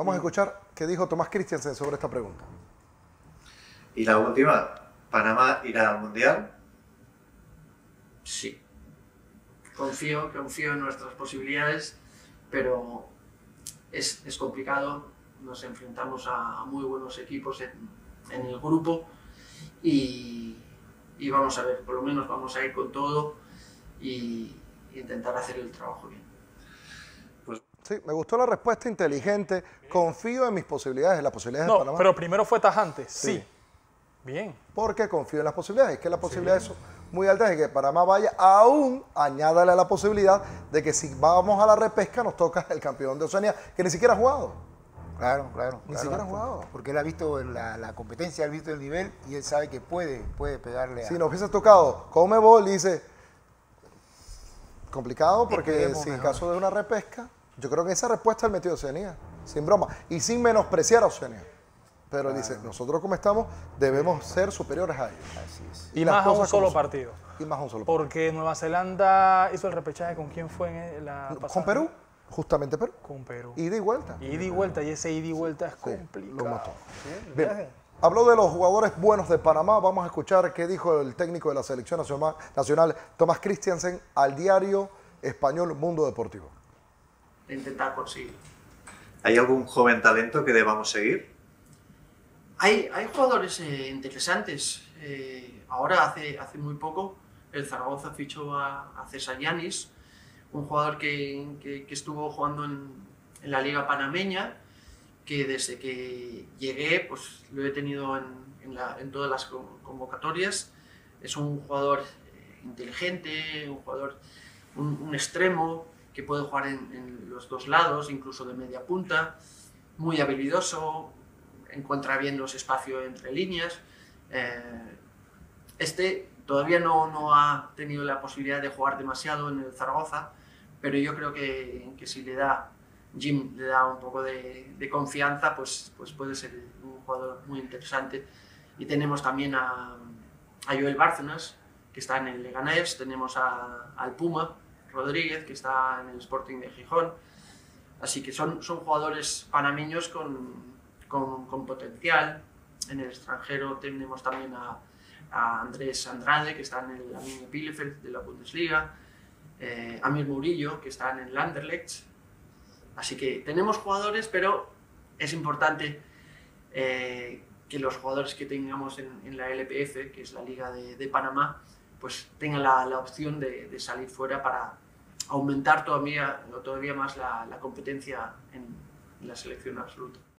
Vamos a escuchar qué dijo Tomás Christiansen sobre esta pregunta. Y la última, ¿Panamá irá al Mundial? Sí. Confío, confío en nuestras posibilidades, pero es, es complicado. Nos enfrentamos a, a muy buenos equipos en, en el grupo y, y, vamos a ver, por lo menos vamos a ir con todo y, y intentar hacer el trabajo bien. Sí, me gustó la respuesta inteligente. Confío en mis posibilidades, en las posibilidades no, de Panamá. pero primero fue tajante, sí. Sí. Bien. Porque confío en las posibilidades. Es que las posibilidades son muy altas de que Panamá vaya. Aún añádale la posibilidad de que si vamos a la repesca nos toca el campeón de Oceanía, que ni siquiera ha jugado. Claro, claro. Ni claro. siquiera ha jugado. Porque él ha visto la, la competencia, ha visto el nivel y él sabe que puede, puede pegarle a... Si nos hubiese tocado Comebol, dice complicado porque si en caso de una repesca, yo creo que esa respuesta él metió Oceanía, sin broma, y sin menospreciar a Oceanía. Pero él dice, nosotros como estamos debemos ser superiores a ellos. Así es. Y más a un solo partido. Y más a un solo partido. Porque Nueva Zelanda hizo el repechaje con quién fue en la pasada? Con Perú, justamente Perú. Con Perú. Ida y vuelta. Ida y vuelta, y ese ida y vuelta es Sí, complicado. lo mató. Bien, habló de los jugadores buenos de Panamá. Vamos a escuchar qué dijo el técnico de la selección nacional, nacional Tomás Christiansen, al diario español Mundo Deportivo. Intentar conseguir. ¿Hay algún joven talento que debamos seguir? Hay, hay jugadores eh, interesantes. Eh, ahora, hace, hace muy poco, el Zaragoza fichó a, a César Yanis, un jugador que, que- que estuvo jugando en, en la Liga Panameña, que desde que llegué pues, lo he tenido en, en la- en todas las con- convocatorias. Es un jugador eh, inteligente, un jugador, un, un extremo que puede jugar en, en los dos lados, incluso de media punta, muy habilidoso, encuentra bien los espacios entre líneas. Eh, este todavía no, no ha tenido la posibilidad de jugar demasiado en el Zaragoza, pero yo creo que, que si le da Jim le da un poco de, de confianza, pues, pues puede ser un jugador muy interesante. Y tenemos también a, a Joel Bárcenas, que está en el Leganés, tenemos a- al Puma Rodríguez, que está en el Sporting de Gijón. Así que son, son jugadores panameños con, con, potencial. En el extranjero tenemos también a, a Andrés Andrade, que está en el Bielefeld de la Bundesliga. eh, Amir Murillo, que está en el Anderlecht. Así que tenemos jugadores, pero es importante eh, que los jugadores que tengamos en, la LPF, que es la Liga de Panamá, pues tengan la, la opción de, de salir fuera para aumentar todavía, todavía más la, la competencia en, en la selección absoluta.